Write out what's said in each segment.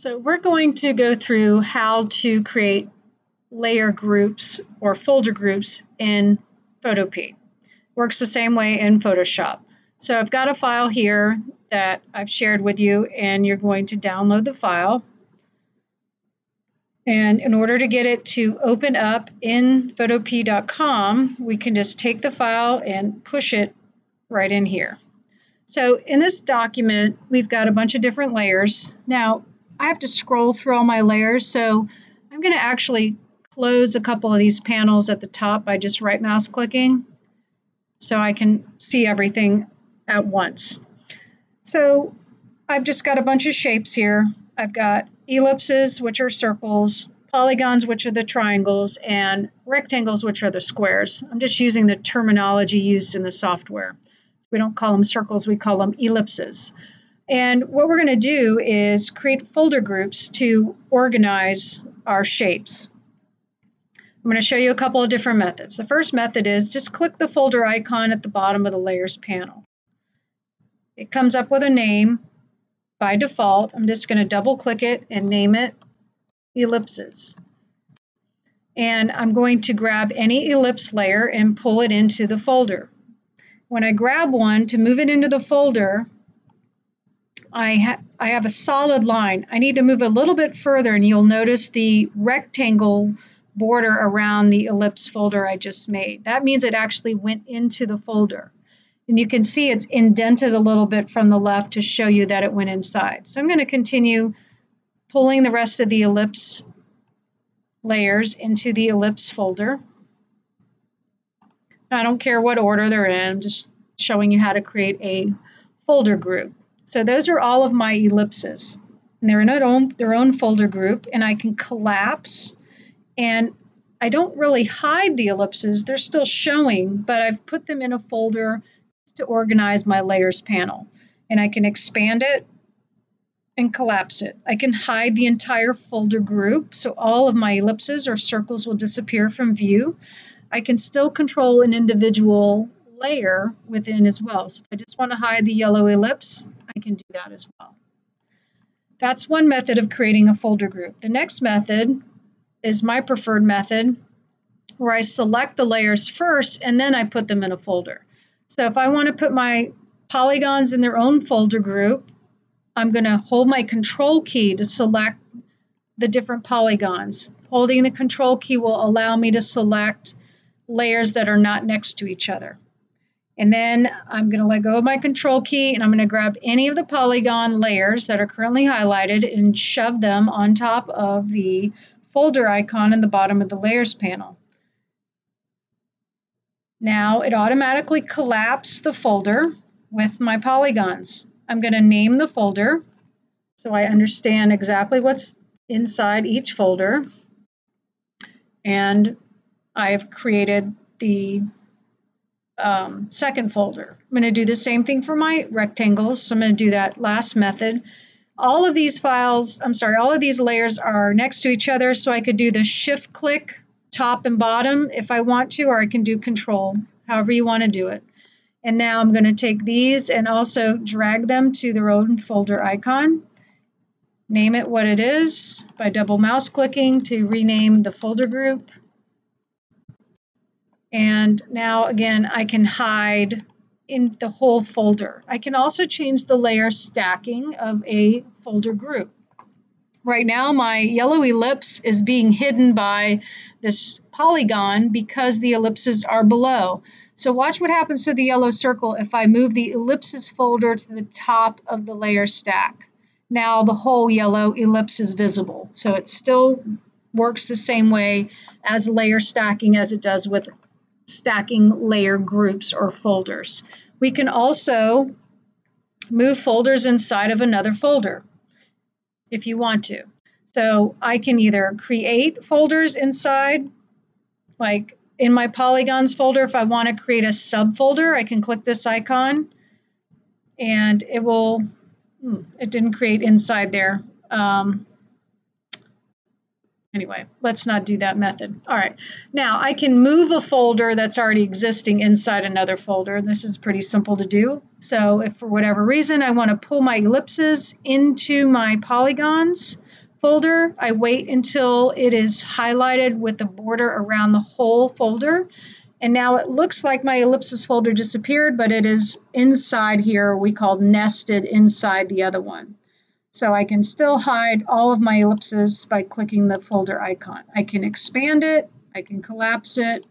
So we're going to go through how to create layer groups or folder groups in Photopea. Works the same way in Photoshop. So I've got a file here that I've shared with you and you're going to download the file. And in order to get it to open up in photopea.com, we can just take the file and push it right in here. So in this document, we've got a bunch of different layers. Now, I have to scroll through all my layers, so I'm going to actually close a couple of these panels at the top by just right mouse clicking so I can see everything at once. So I've just got a bunch of shapes here. I've got ellipses, which are circles, polygons, which are the triangles, and rectangles, which are the squares. I'm just using the terminology used in the software. We don't call them circles, we call them ellipses. And what we're going to do is create folder groups to organize our shapes. I'm going to show you a couple of different methods. The first method is just click the folder icon at the bottom of the Layers panel. It comes up with a name by default. I'm just going to double click it and name it Ellipses. And I'm going to grab any ellipse layer and pull it into the folder. When I grab one to move it into the folder, I, ha I have a solid line. I need to move a little bit further and you'll notice the rectangle border around the ellipse folder I just made. That means it actually went into the folder. And you can see it's indented a little bit from the left to show you that it went inside. So I'm going to continue pulling the rest of the ellipse layers into the ellipse folder. I don't care what order they're in, I'm just showing you how to create a folder group. So those are all of my ellipses. And they're in their own, their own folder group, and I can collapse. And I don't really hide the ellipses, they're still showing, but I've put them in a folder to organize my layers panel. And I can expand it and collapse it. I can hide the entire folder group, so all of my ellipses or circles will disappear from view. I can still control an individual layer within as well. So if I just want to hide the yellow ellipse, I can do that as well. That's one method of creating a folder group. The next method is my preferred method where I select the layers first and then I put them in a folder. So if I want to put my polygons in their own folder group, I'm going to hold my control key to select the different polygons. Holding the control key will allow me to select layers that are not next to each other. And then I'm going to let go of my control key and I'm going to grab any of the polygon layers that are currently highlighted and shove them on top of the folder icon in the bottom of the layers panel. Now it automatically collapsed the folder with my polygons. I'm going to name the folder so I understand exactly what's inside each folder. And I've created the um, second folder. I'm going to do the same thing for my rectangles. So I'm going to do that last method. All of these files, I'm sorry, all of these layers are next to each other. So I could do the shift click top and bottom if I want to, or I can do control, however you want to do it. And now I'm going to take these and also drag them to their own folder icon. Name it what it is by double mouse clicking to rename the folder group. And now again, I can hide in the whole folder. I can also change the layer stacking of a folder group. Right now, my yellow ellipse is being hidden by this polygon because the ellipses are below. So watch what happens to the yellow circle if I move the ellipses folder to the top of the layer stack. Now the whole yellow ellipse is visible. So it still works the same way as layer stacking as it does with stacking layer groups or folders. We can also move folders inside of another folder if you want to. So I can either create folders inside, like in my polygons folder, if I want to create a subfolder, I can click this icon and it will, hmm, it didn't create inside there. Um, Anyway, let's not do that method. All right, now I can move a folder that's already existing inside another folder. This is pretty simple to do. So if for whatever reason I want to pull my ellipses into my polygons, folder, I wait until it is highlighted with the border around the whole folder. And now it looks like my ellipsis folder disappeared, but it is inside here, we call nested inside the other one. So I can still hide all of my ellipses by clicking the folder icon. I can expand it, I can collapse it,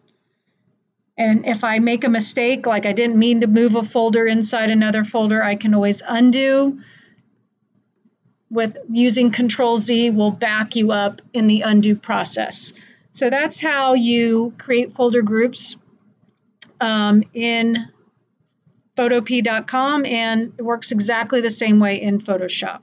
and if I make a mistake, like I didn't mean to move a folder inside another folder, I can always undo. With using Control Z will back you up in the undo process. So that's how you create folder groups um, in photopea.com and it works exactly the same way in Photoshop.